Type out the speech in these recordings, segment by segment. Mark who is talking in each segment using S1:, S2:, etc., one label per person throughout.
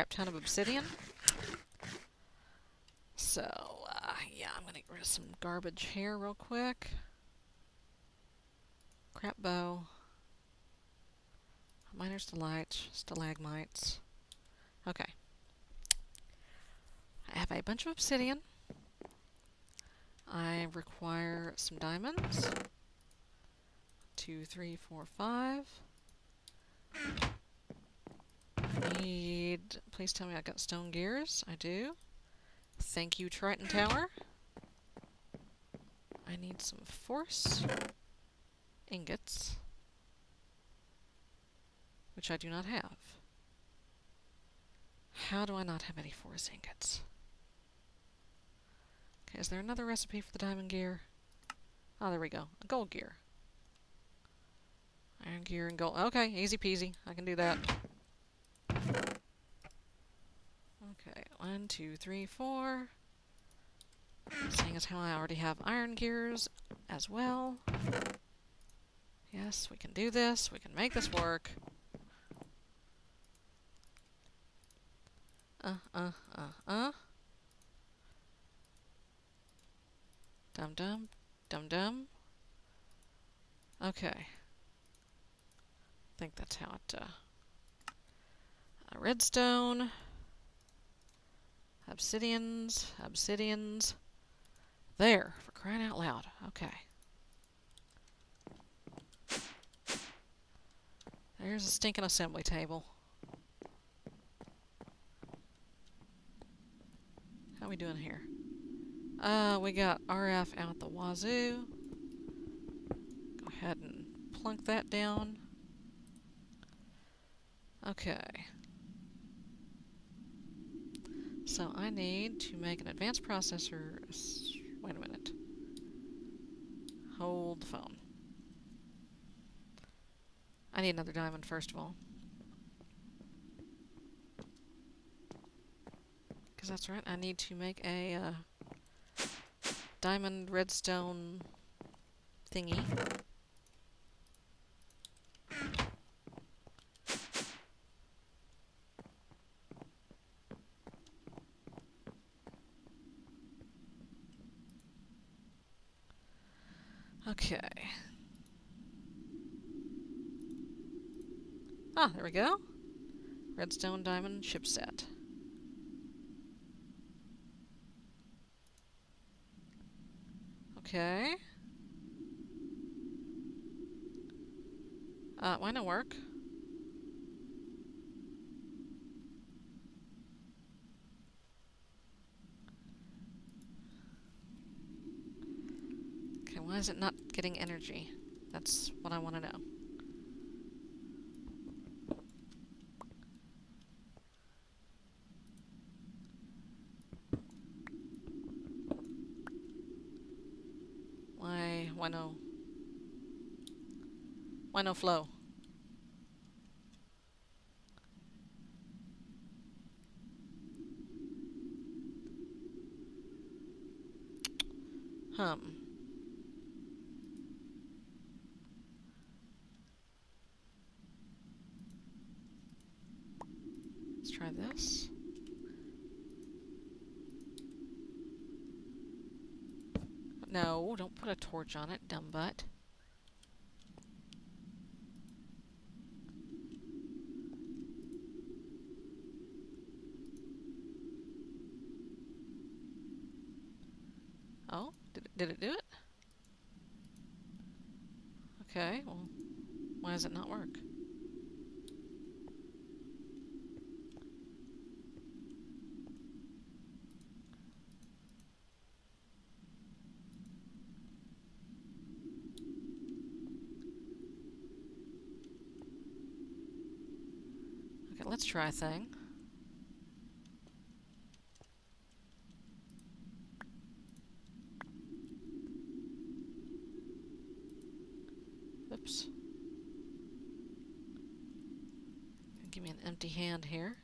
S1: crap ton of obsidian. So, uh, yeah, I'm gonna get rid of some garbage here real quick. Crap bow. Miner's delight, stalagmites. Okay. I have a bunch of obsidian. I require some diamonds. Two, three, four, five. Need... Please tell me I got stone gears. I do. Thank you, Triton Tower. I need some force ingots, which I do not have. How do I not have any force ingots? Okay, is there another recipe for the diamond gear? Oh, there we go. A gold gear. Iron gear and gold. Okay, easy peasy. I can do that. Okay, one, two, three, four. Seeing as how I already have iron gears as well. Yes, we can do this. We can make this work. Uh, uh, uh, uh. Dum dum. Dum dum. Okay. I think that's how it, uh... uh redstone. Obsidians. Obsidians. There, for crying out loud. Okay. There's a stinking assembly table. How we doing here? Uh, we got RF out the wazoo. Go ahead and plunk that down. Okay. So I need to make an advanced processor... Wait a minute. Hold the phone. I need another diamond first of all. Because that's right, I need to make a uh, diamond redstone thingy. Okay. Ah, there we go. Redstone diamond chipset. Okay. Uh, why not work? Okay, why is it not getting energy? That's what I want to know. Why why no? Why no flow? Hum. Let's try this. No, don't put a torch on it, dumb butt. Oh, did it, did it do it? Okay, well, why does it not work? Let's try a thing. Oops. Give me an empty hand here.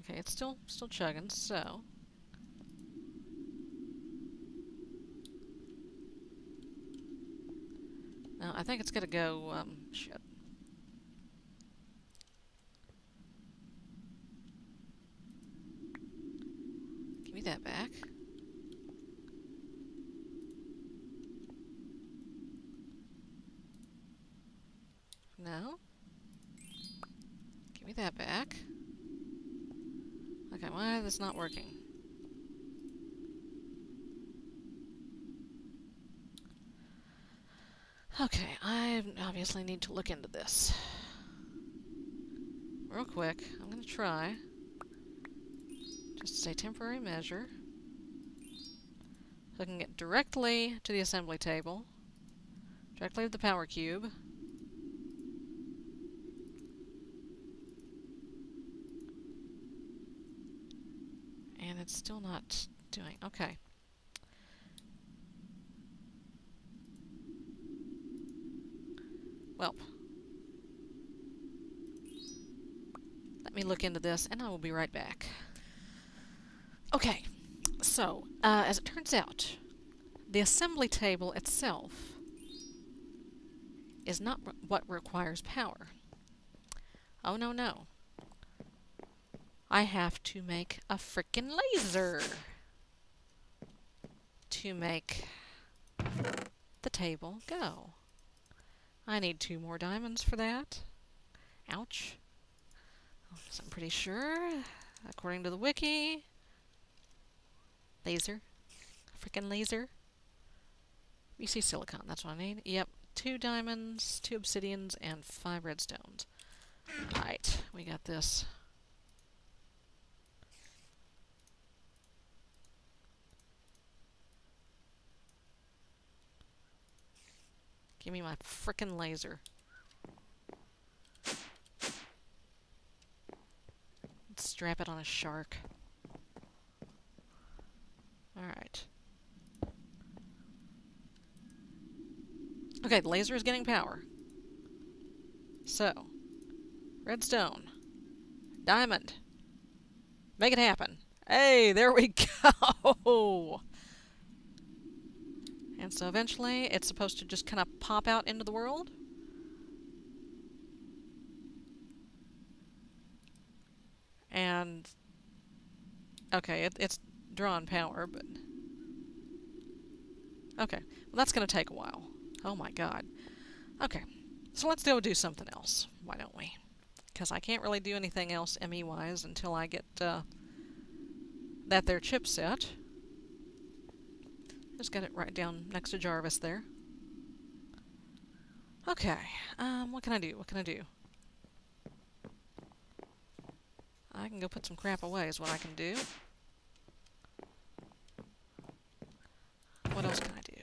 S1: Okay, it's still still chugging, so now I think it's gonna go um shit. That back. No. Give me that back. Okay, why is this not working? Okay, I obviously need to look into this. Real quick, I'm going to try. Say temporary measure. So I can get directly to the assembly table. Directly to the power cube. And it's still not doing... Okay. Well. Let me look into this, and I will be right back. Okay, so, uh, as it turns out, the assembly table itself is not re what requires power. Oh, no, no. I have to make a freaking laser to make the table go. I need two more diamonds for that. Ouch. I'm pretty sure, according to the wiki, laser, freaking laser. You see silicon, that's what I need. Yep, two diamonds, two obsidians, and five redstones. Alright, we got this. Give me my frickin' laser. Let's strap it on a shark. Alright. Okay, the laser is getting power. So, redstone, diamond, make it happen. Hey, there we go! And so eventually it's supposed to just kind of pop out into the world. And, okay, it, it's drawn power, but... Okay, well that's going to take a while. Oh my god. Okay, so let's go do something else. Why don't we? Because I can't really do anything else ME-wise until I get uh, that there chipset. Just got it right down next to Jarvis there. Okay, um, what can I do? What can I do? I can go put some crap away is what I can do. What else can I do?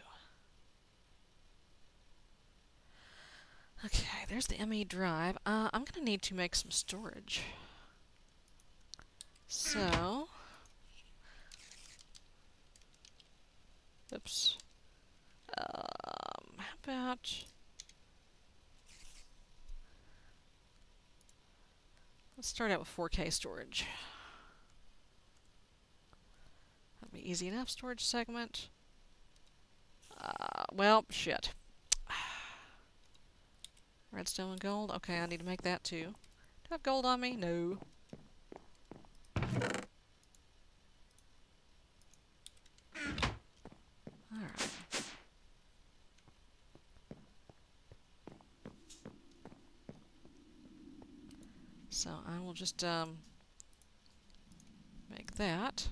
S1: Okay, there's the ME drive. Uh, I'm going to need to make some storage. So, Oops. Um, how about... Let's start out with 4K storage. That'll be easy enough. Storage segment. Uh, well, shit. Redstone and gold. Okay, I need to make that too. Do I have gold on me? No. Alright. So I will just um, make that.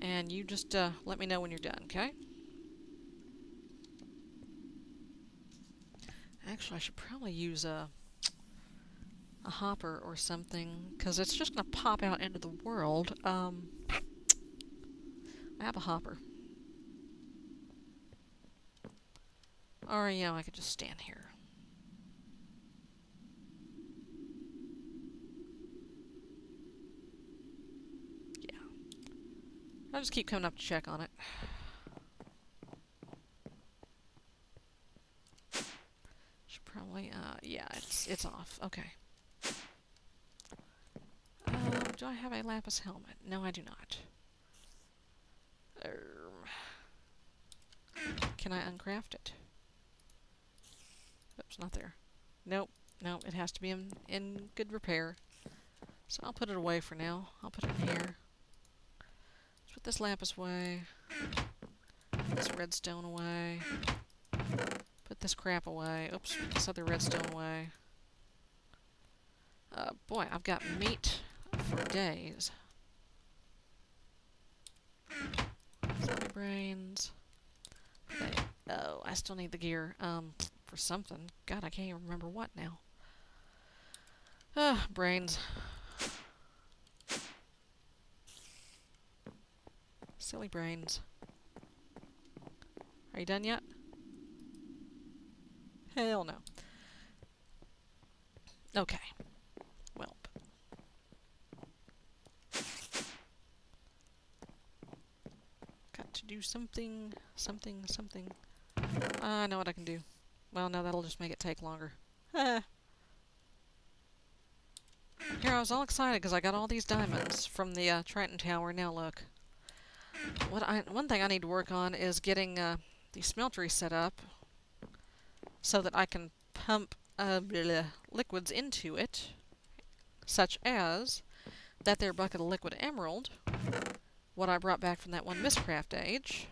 S1: And you just uh, let me know when you're done, okay? Actually, I should probably use a, a hopper or something, because it's just going to pop out into the world. Um, I have a hopper. Or, know, I could just stand here. Yeah. I'll just keep coming up to check on it. Should probably, uh, yeah, it's, off. Okay. Uh, do I have a lapis helmet? No, I do not. Can I uncraft it? Oops, not there. Nope. No, it has to be in, in good repair. So I'll put it away for now. I'll put it here. Let's put this lapis away. Put this redstone away. Put this crap away. Oops, put this other redstone away. Uh, boy, I've got meat for days. Sorry, brains. Okay. Oh, I still need the gear. Um, for something. God, I can't even remember what now. Ah, brains. Silly brains. Are you done yet? Hell no. Okay. Well. Got do something, something, something. I know what I can do. Well, no, that'll just make it take longer. Here, I was all excited because I got all these diamonds from the uh, Triton Tower. Now look. What I one thing I need to work on is getting uh, the smeltery set up so that I can pump uh, liquids into it, such as that there bucket of liquid emerald, what I brought back from that one Mystcraft age.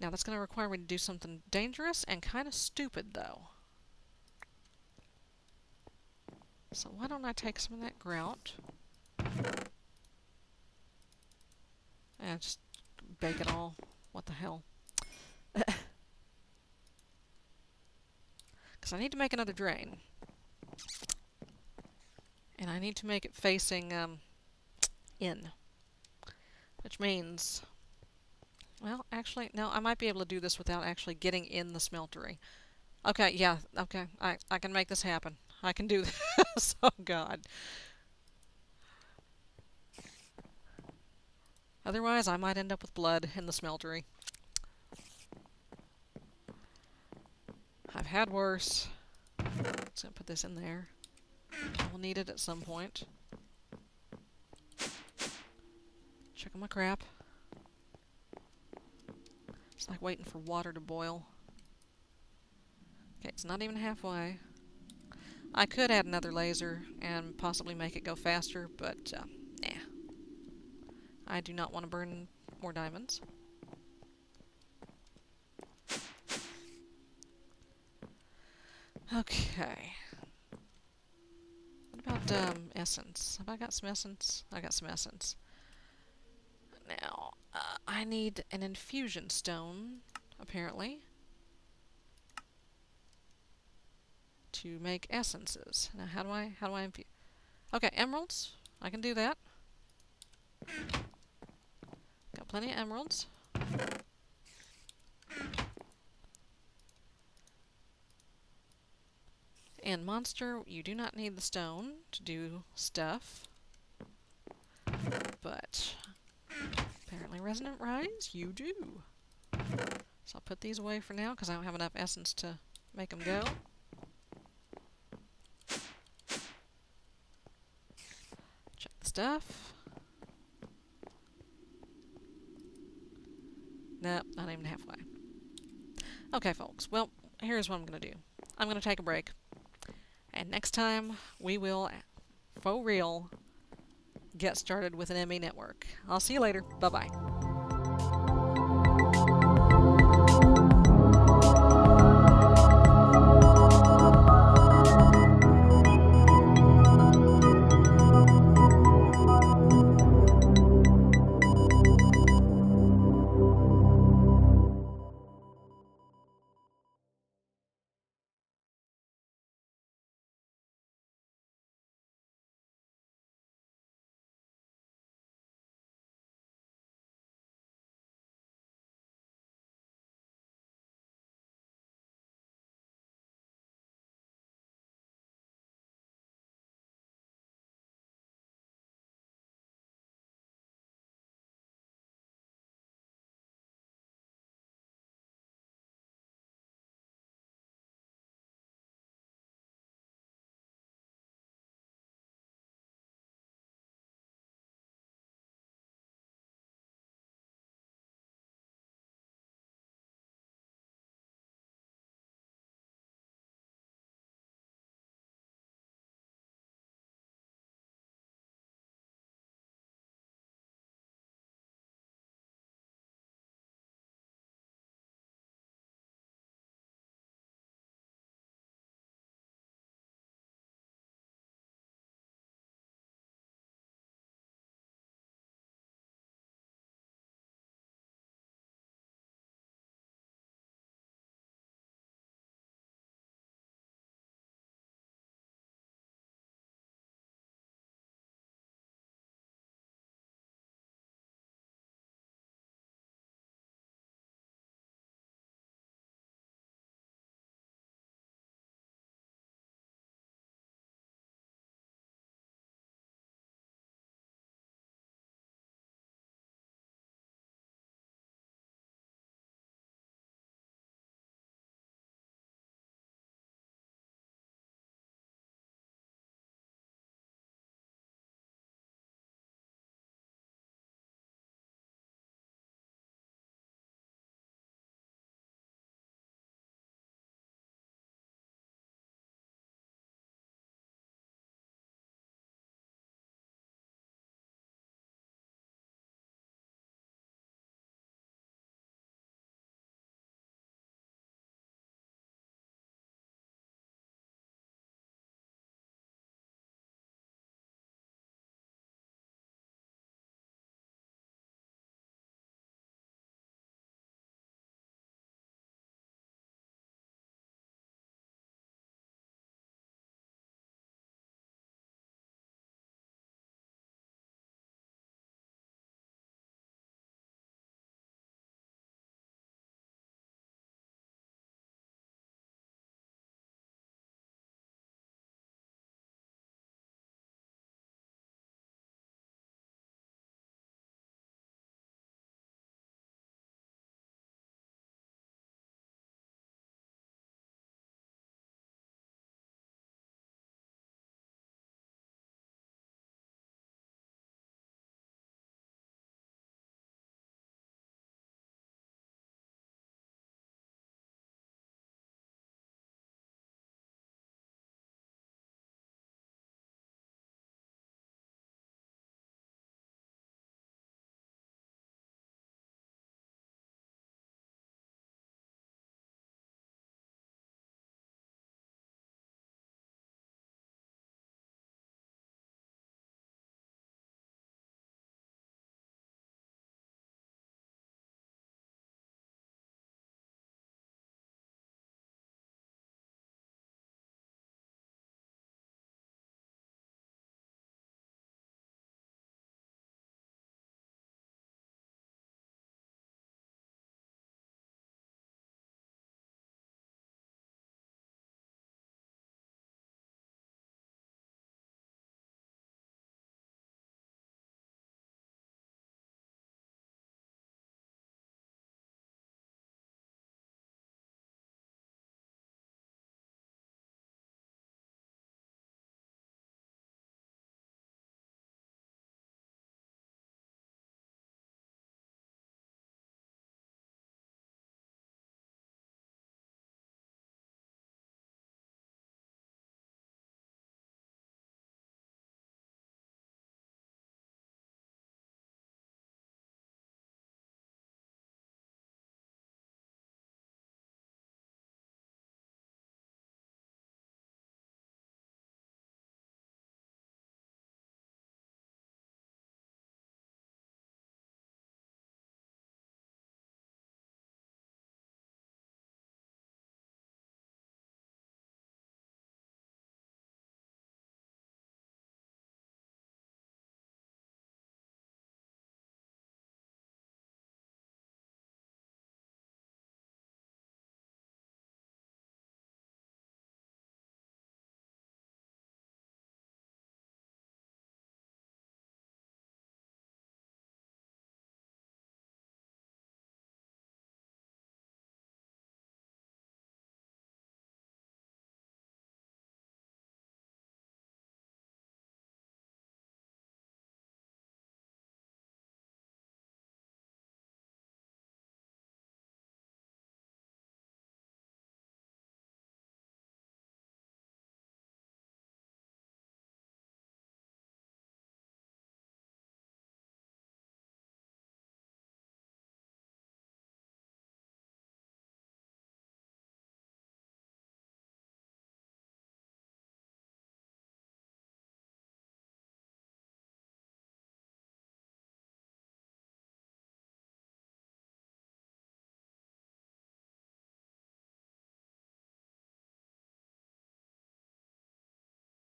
S1: Now that's going to require me to do something dangerous and kind of stupid, though. So why don't I take some of that grout and just bake it all. What the hell? Because I need to make another drain. And I need to make it facing um, in. Which means... Well, actually, no, I might be able to do this without actually getting in the smeltery. Okay, yeah, okay, I, I can make this happen. I can do this. oh, God. Otherwise, I might end up with blood in the smeltery. I've had worse. So put this in there. We'll need it at some point. My crap. It's like waiting for water to boil. Okay, it's not even halfway. I could add another laser and possibly make it go faster, but uh, nah. I do not want to burn more diamonds. Okay. What about um, essence? Have I got some essence? I got some essence. I need an infusion stone, apparently, to make essences. Now, how do I how do I infuse? Okay, emeralds. I can do that. Got plenty of emeralds. And monster, you do not need the stone to do stuff. But resonant rise, you do. So I'll put these away for now because I don't have enough essence to make them go. Check the stuff. Nope, not even halfway. Okay, folks. Well, here's what I'm going to do. I'm going to take a break. And next time, we will, for real, get started with an ME network. I'll see you later. Bye-bye.